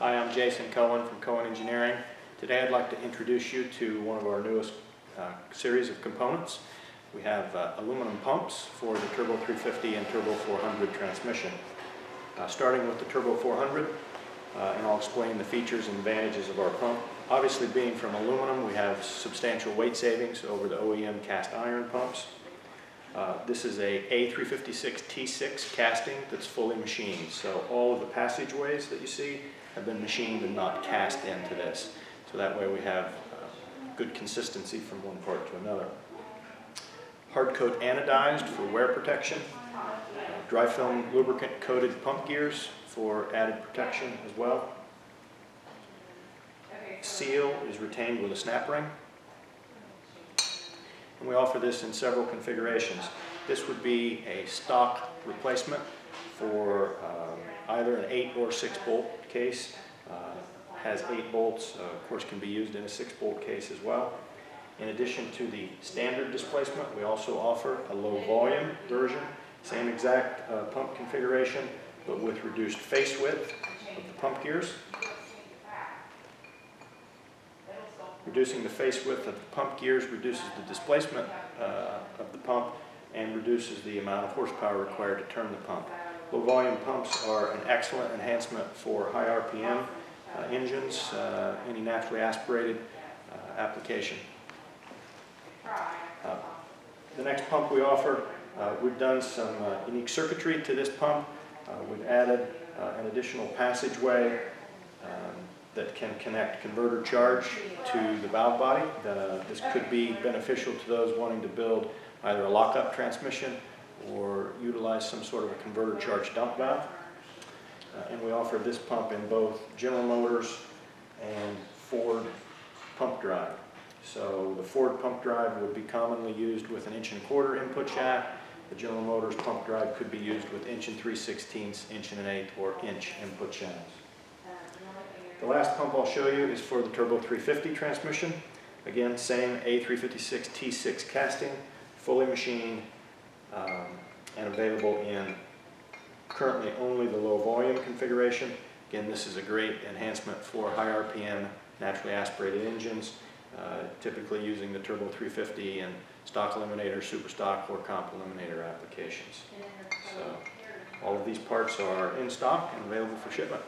Hi, I'm Jason Coan from Coan Engineering. Today I'd like to introduce you to one of our newest uh, series of components. We have uh, aluminum pumps for the Turbo 350 and Turbo 400 transmission. Uh, Starting with the Turbo 400, uh, and I'll explain the features and advantages of our pump. Obviously being from aluminum, we have substantial weight savings over the OEM cast iron pumps. Uh, This is a A356 T6 casting that's fully machined, so all of the passageways that you see have been machined and not cast into this. So that way we have uh, good consistency from one part to another. Hard coat anodized for wear protection. Dry film lubricant coated pump gears for added protection as well. Seal is retained with a snap ring. And we offer this in several configurations. This would be a stock replacement for um, either an 8 or 6 bolt case. Uh, Has 8 bolts, uh, of course can be used in a 6 bolt case as well. In addition to the standard displacement, we also offer a low volume version, same exact uh, pump configuration, but with reduced face width of the pump gears. Reducing the face width of the pump gears reduces the displacement uh, of the pump and reduces the amount of horsepower required to turn the pump. Low volume pumps are an excellent enhancement for high RPM uh, engines, uh, any naturally aspirated uh, application. Uh, The next pump we offer, uh, we've done some unique circuitry to this pump. We've added an additional passageway um, that can connect converter charge to the valve body. The- This could be beneficial to those wanting to build either a lockup transmission or utilize some sort of a converter charge dump valve. Uh, And we offer this pump in both General Motors and Ford pump drive. So the Ford pump drive would be commonly used with an inch and a quarter input shaft. The General Motors pump drive could be used with inch and three sixteenths, inch and an eighth, or inch input shafts. The last pump I'll show you is for the Turbo 350 transmission. Again, same A356 T6 casting, fully machined, um, and available in currently only the low volume configuration. Again, this is a great enhancement for high RPM naturally aspirated engines, uh, typically using the Turbo 350 and stock eliminator, super stock, or comp eliminator applications. So all of these parts are in stock and available for shipment.